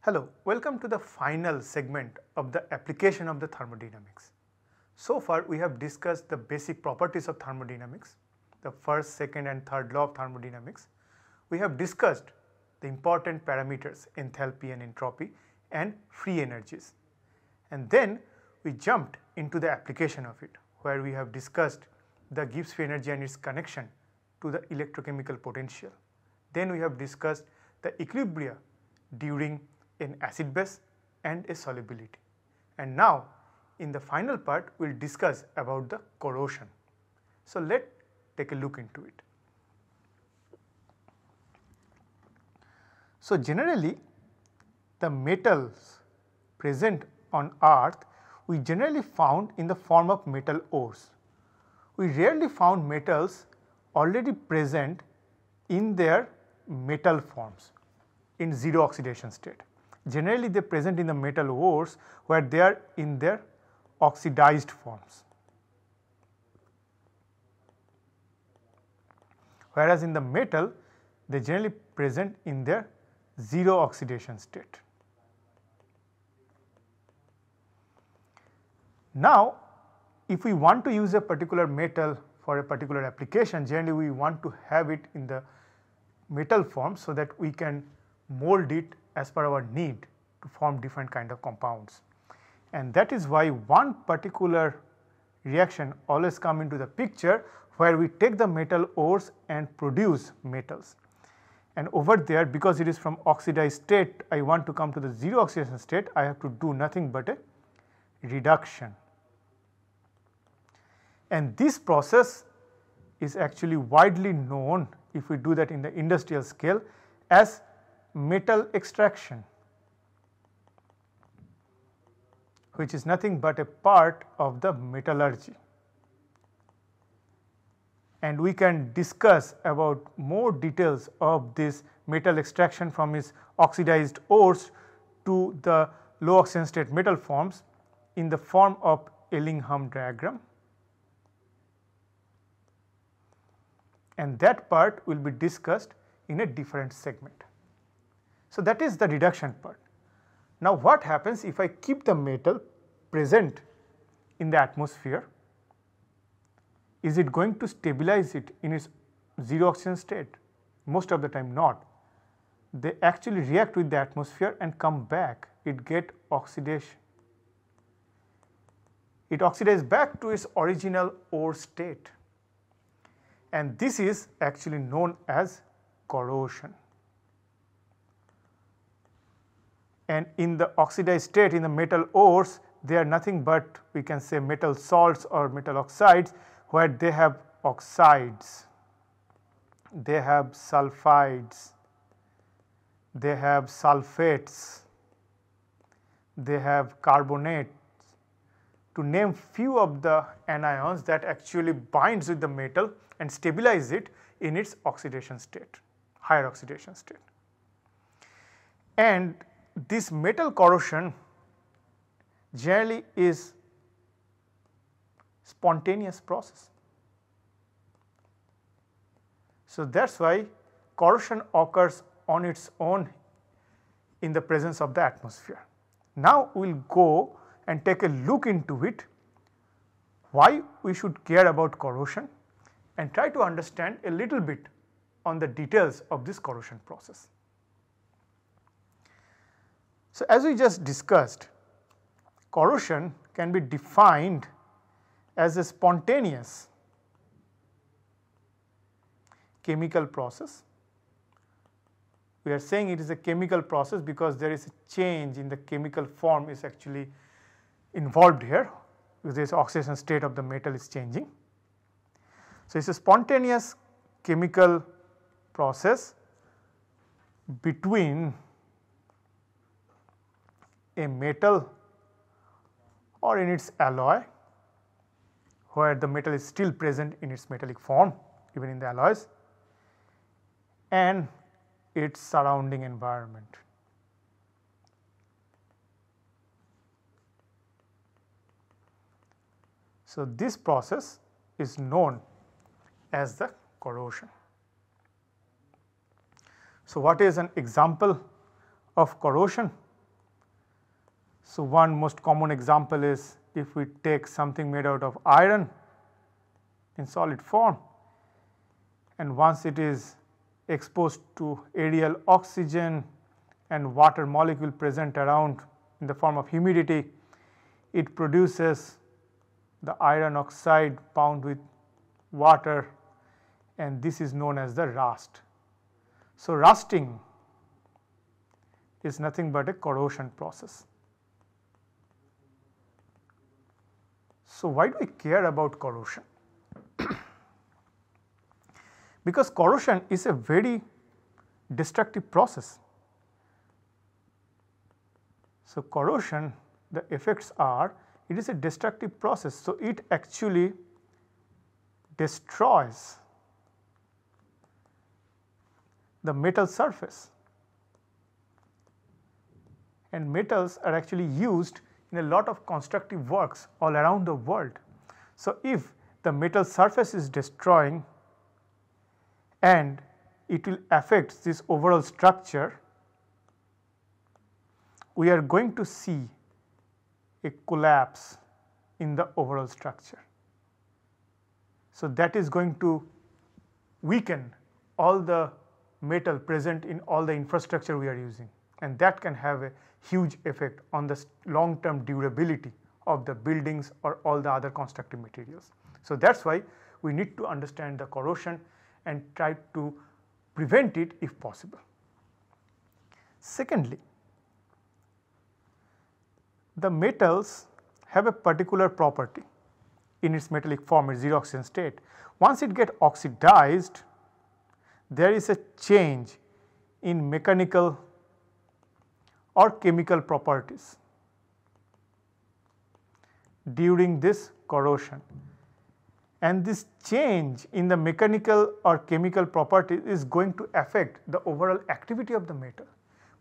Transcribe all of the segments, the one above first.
Hello, welcome to the final segment of the application of the thermodynamics. So far we have discussed the basic properties of thermodynamics, the first, second and third law of thermodynamics. We have discussed the important parameters enthalpy and entropy and free energies. And then we jumped into the application of it where we have discussed the Gibbs free energy and its connection to the electrochemical potential. Then we have discussed the equilibria during an acid base and a solubility. And now in the final part we will discuss about the corrosion. So let us take a look into it. So generally the metals present on earth we generally found in the form of metal ores. We rarely found metals already present in their metal forms in zero oxidation state. Generally they present in the metal ores where they are in their oxidized forms. Whereas in the metal they generally present in their zero oxidation state. Now if we want to use a particular metal for a particular application generally we want to have it in the metal form so that we can mold it as per our need to form different kind of compounds. And that is why one particular reaction always come into the picture where we take the metal ores and produce metals. And over there because it is from oxidized state I want to come to the zero oxidation state I have to do nothing but a reduction. And this process is actually widely known if we do that in the industrial scale as metal extraction which is nothing but a part of the metallurgy. And we can discuss about more details of this metal extraction from its oxidized ores to the low oxidation state metal forms in the form of Ellingham diagram. And that part will be discussed in a different segment. So, that is the reduction part. Now, what happens if I keep the metal present in the atmosphere? Is it going to stabilize it in its zero oxygen state? Most of the time not. They actually react with the atmosphere and come back, it get oxidation. It oxidizes back to its original ore state and this is actually known as corrosion. and in the oxidized state in the metal ores they are nothing but we can say metal salts or metal oxides where they have oxides, they have sulfides, they have sulfates, they have carbonates. To name few of the anions that actually binds with the metal and stabilize it in its oxidation state, higher oxidation state. And this metal corrosion generally is spontaneous process. So, that is why corrosion occurs on its own in the presence of the atmosphere. Now, we will go and take a look into it why we should care about corrosion and try to understand a little bit on the details of this corrosion process. So, as we just discussed corrosion can be defined as a spontaneous chemical process. We are saying it is a chemical process because there is a change in the chemical form is actually involved here because this oxidation state of the metal is changing. So, it is a spontaneous chemical process between a metal or in its alloy where the metal is still present in its metallic form even in the alloys and its surrounding environment. So, this process is known as the corrosion. So, what is an example of corrosion? So, one most common example is if we take something made out of iron in solid form and once it is exposed to aerial oxygen and water molecule present around in the form of humidity, it produces the iron oxide bound with water and this is known as the rust. So, rusting is nothing but a corrosion process. So, why do we care about corrosion? because corrosion is a very destructive process. So, corrosion the effects are it is a destructive process. So, it actually destroys the metal surface and metals are actually used in a lot of constructive works all around the world. So, if the metal surface is destroying and it will affect this overall structure, we are going to see a collapse in the overall structure. So, that is going to weaken all the metal present in all the infrastructure we are using and that can have a huge effect on the long term durability of the buildings or all the other constructive materials. So, that is why we need to understand the corrosion and try to prevent it if possible. Secondly, the metals have a particular property in its metallic form, its zero oxidation state. Once it get oxidized, there is a change in mechanical or chemical properties during this corrosion. And this change in the mechanical or chemical properties is going to affect the overall activity of the metal.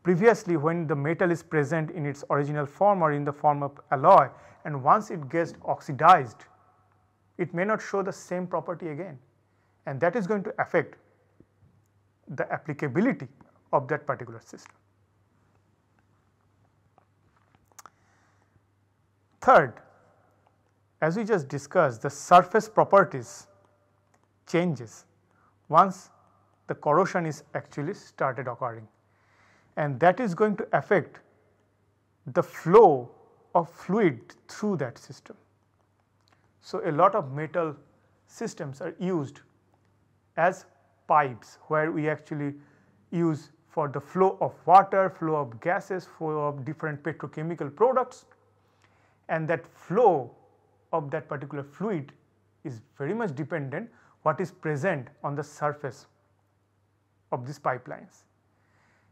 Previously when the metal is present in its original form or in the form of alloy and once it gets oxidized, it may not show the same property again and that is going to affect the applicability of that particular system. Third, as we just discussed the surface properties changes once the corrosion is actually started occurring and that is going to affect the flow of fluid through that system. So, a lot of metal systems are used as pipes where we actually use for the flow of water, flow of gases, flow of different petrochemical products and that flow of that particular fluid is very much dependent what is present on the surface of these pipelines.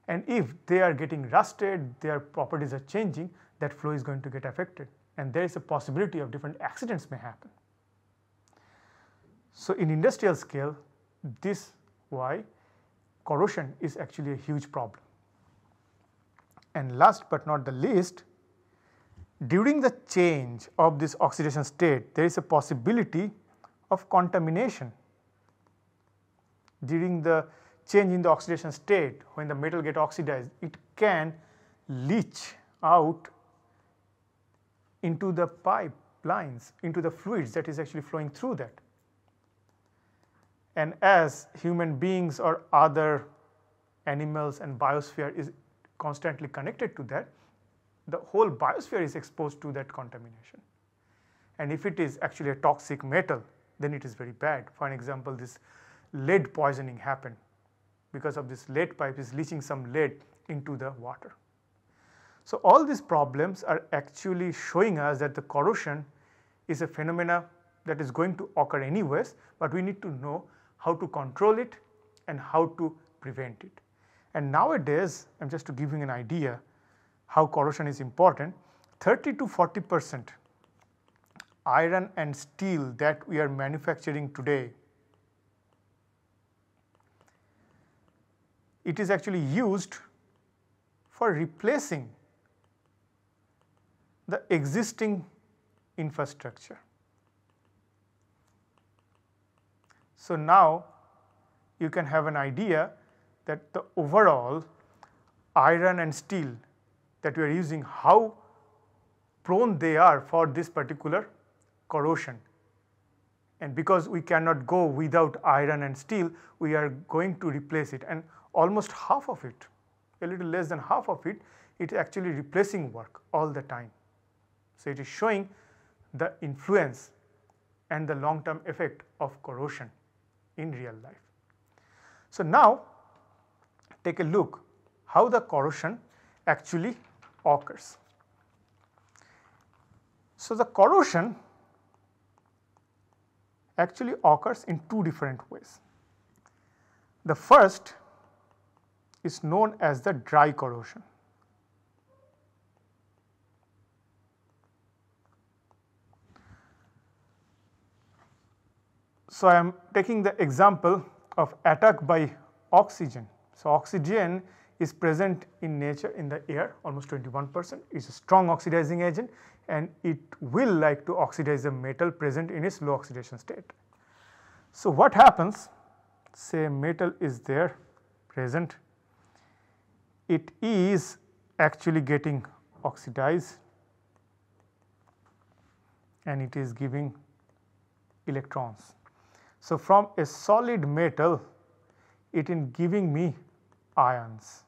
And if they are getting rusted, their properties are changing, that flow is going to get affected and there is a possibility of different accidents may happen. So, in industrial scale this why corrosion is actually a huge problem. And last but not the least during the change of this oxidation state there is a possibility of contamination. During the change in the oxidation state when the metal get oxidized it can leach out into the pipelines into the fluids that is actually flowing through that. And as human beings or other animals and biosphere is constantly connected to that the whole biosphere is exposed to that contamination. And if it is actually a toxic metal, then it is very bad. For an example, this lead poisoning happened because of this lead pipe is leaching some lead into the water. So, all these problems are actually showing us that the corrosion is a phenomena that is going to occur anyways, but we need to know how to control it and how to prevent it. And nowadays, I am just to give you an idea, how corrosion is important, 30 to 40 percent iron and steel that we are manufacturing today, it is actually used for replacing the existing infrastructure. So, now you can have an idea that the overall iron and steel that we are using how prone they are for this particular corrosion. And because we cannot go without iron and steel, we are going to replace it and almost half of it, a little less than half of it, it is actually replacing work all the time. So, it is showing the influence and the long term effect of corrosion in real life. So, now take a look how the corrosion actually occurs. So, the corrosion actually occurs in two different ways. The first is known as the dry corrosion. So, I am taking the example of attack by oxygen. So, oxygen is present in nature in the air almost 21 percent it is a strong oxidizing agent and it will like to oxidize a metal present in its low oxidation state. So, what happens say metal is there present it is actually getting oxidized and it is giving electrons. So, from a solid metal it is giving me ions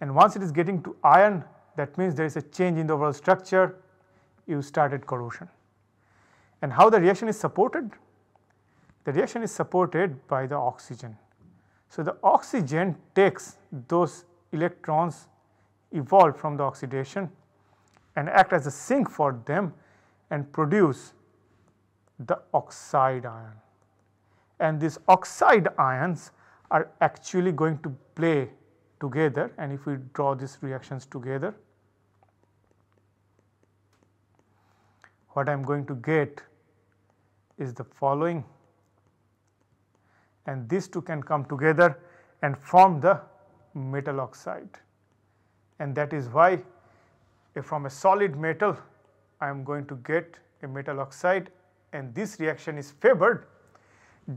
and once it is getting to iron that means there is a change in the overall structure you started corrosion. And how the reaction is supported? The reaction is supported by the oxygen. So, the oxygen takes those electrons evolved from the oxidation and act as a sink for them and produce the oxide ion. And these oxide ions are actually going to play together. And if we draw these reactions together, what I am going to get is the following. And these two can come together and form the metal oxide. And that is why from a solid metal I am going to get a metal oxide and this reaction is favored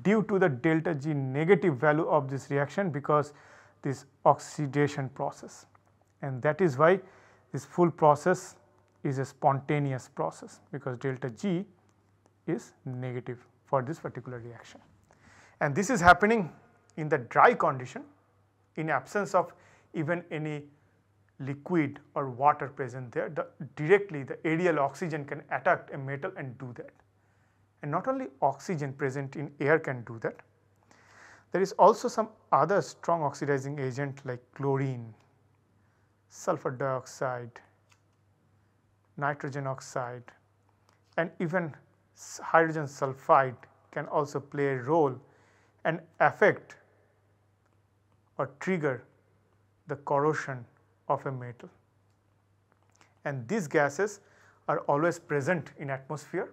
due to the delta G negative value of this reaction because this oxidation process and that is why this full process is a spontaneous process because delta G is negative for this particular reaction. And this is happening in the dry condition in absence of even any liquid or water present there the directly the aerial oxygen can attack a metal and do that. And not only oxygen present in air can do that, there is also some other strong oxidizing agent like chlorine, sulfur dioxide, nitrogen oxide and even hydrogen sulfide can also play a role and affect or trigger the corrosion of a metal. And these gases are always present in atmosphere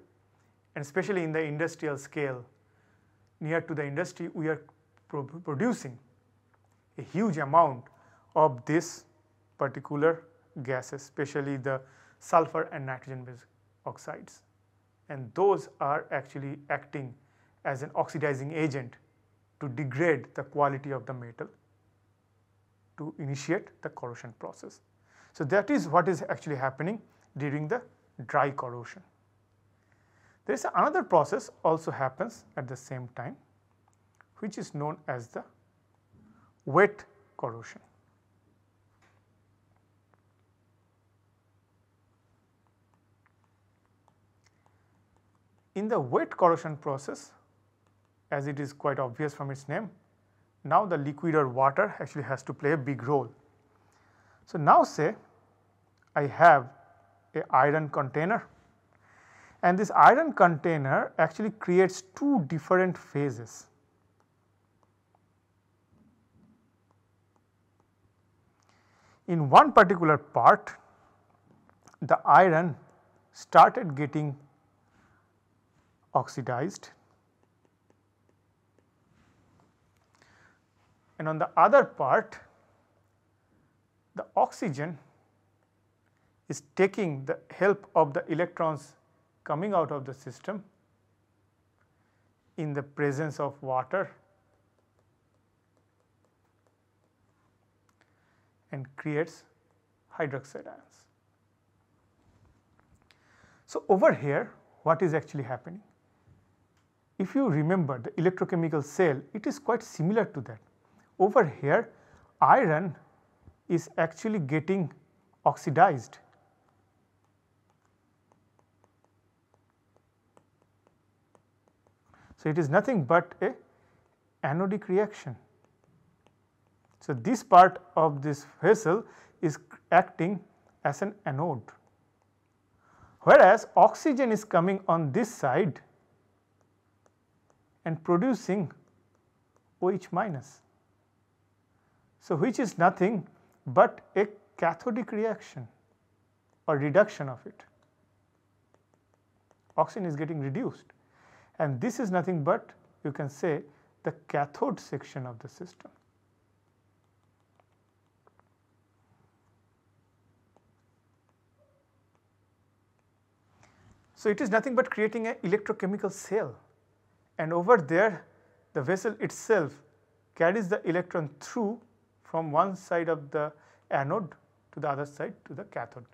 and especially in the industrial scale near to the industry we are pro producing a huge amount of this particular gases especially the sulfur and nitrogen oxides and those are actually acting as an oxidizing agent to degrade the quality of the metal to initiate the corrosion process. So, that is what is actually happening during the dry corrosion. There is another process also happens at the same time which is known as the wet corrosion. In the wet corrosion process as it is quite obvious from its name, now the liquid or water actually has to play a big role. So, now say I have a iron container and this iron container actually creates two different phases. In one particular part the iron started getting oxidized and on the other part the oxygen is taking the help of the electrons coming out of the system in the presence of water and creates hydroxide ions. So, over here what is actually happening? If you remember the electrochemical cell, it is quite similar to that. Over here iron is actually getting oxidized. So, it is nothing but a anodic reaction. So, this part of this vessel is acting as an anode, whereas oxygen is coming on this side and producing OH minus. So, which is nothing but a cathodic reaction or reduction of it. Oxygen is getting reduced and this is nothing but you can say the cathode section of the system. So, it is nothing but creating an electrochemical cell and over there the vessel itself carries the electron through from one side of the anode to the other side to the cathode.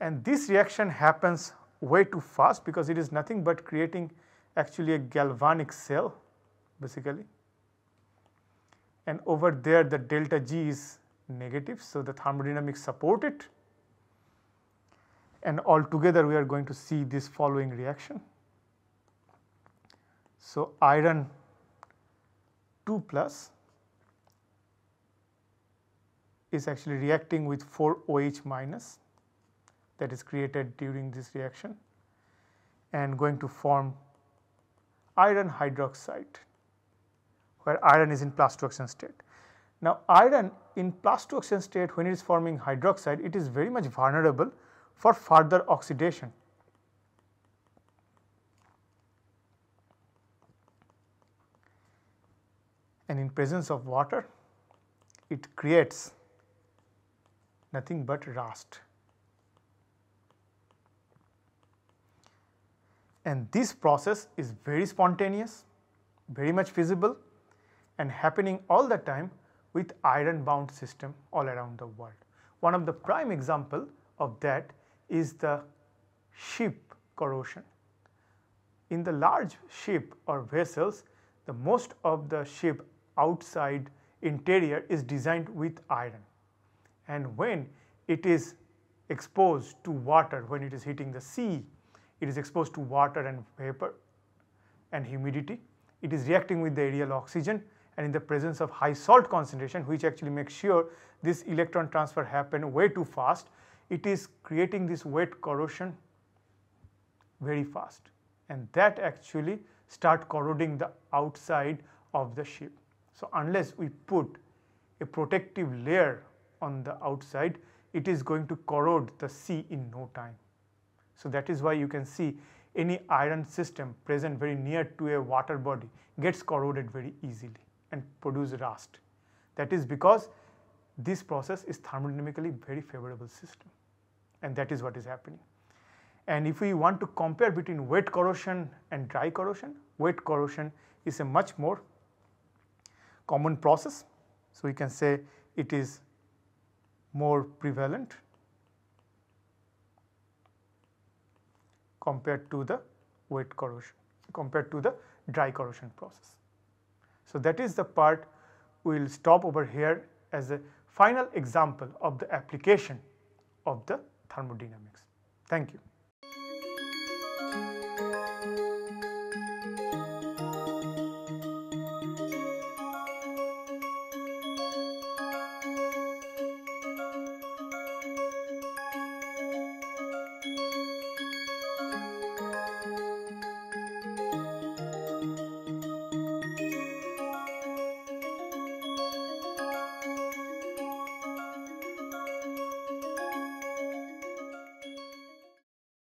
And this reaction happens way too fast because it is nothing but creating actually a galvanic cell basically. And over there the delta G is negative. So, the thermodynamics support it and altogether we are going to see this following reaction. So, iron 2 plus is actually reacting with 4 OH minus that is created during this reaction and going to form iron hydroxide where iron is in plus 2 oxidation state. Now iron in plus 2 oxidation state when it is forming hydroxide it is very much vulnerable for further oxidation. And in presence of water it creates nothing but rust. And this process is very spontaneous, very much feasible and happening all the time with iron bound system all around the world. One of the prime example of that is the ship corrosion. In the large ship or vessels, the most of the ship outside interior is designed with iron and when it is exposed to water, when it is hitting the sea, it is exposed to water and vapor and humidity, it is reacting with the aerial oxygen and in the presence of high salt concentration which actually makes sure this electron transfer happen way too fast, it is creating this wet corrosion very fast and that actually start corroding the outside of the ship. So, unless we put a protective layer on the outside, it is going to corrode the sea in no time. So, that is why you can see any iron system present very near to a water body gets corroded very easily and produce rust. That is because this process is thermodynamically very favorable system and that is what is happening. And if we want to compare between wet corrosion and dry corrosion, wet corrosion is a much more common process. So, we can say it is more prevalent compared to the wet corrosion compared to the dry corrosion process. So, that is the part we will stop over here as a final example of the application of the thermodynamics. Thank you.